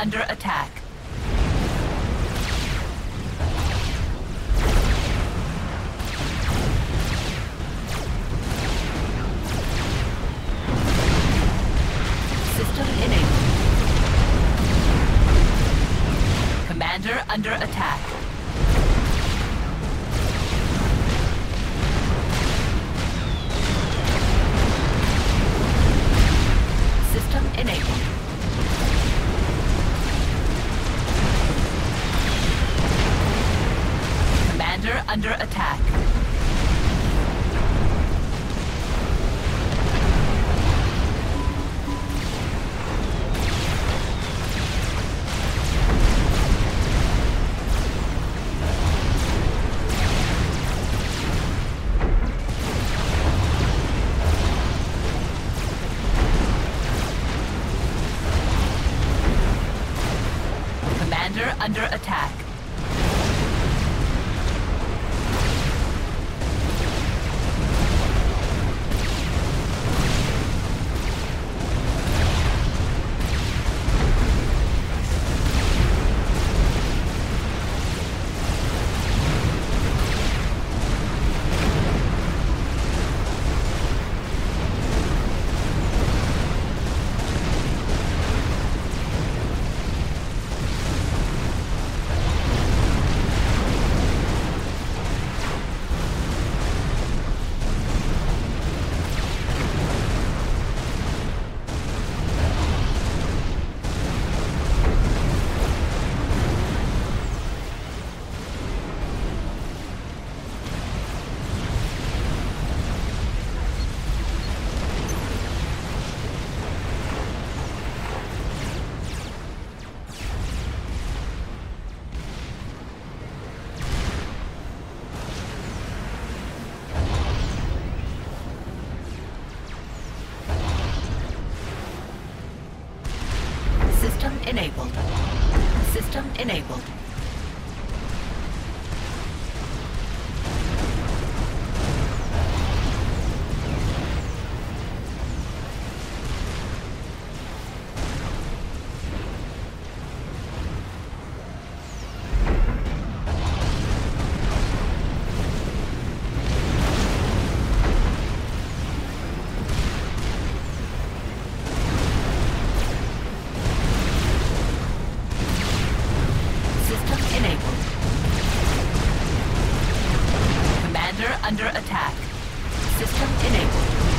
Under attack. System enabled. Commander under attack. System enabled. Under attack. Commander under attack. Enabled. System enabled. under attack. System enabled.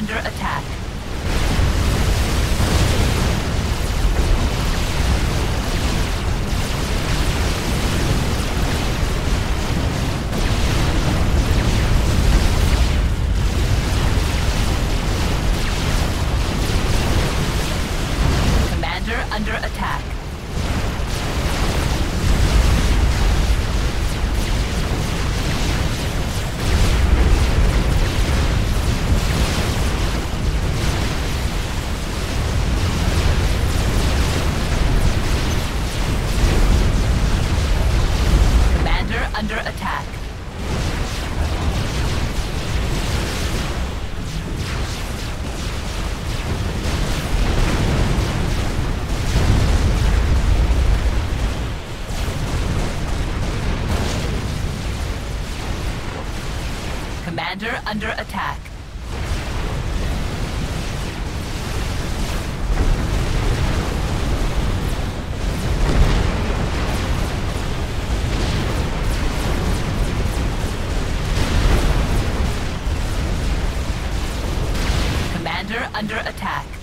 under attack. Commander under attack.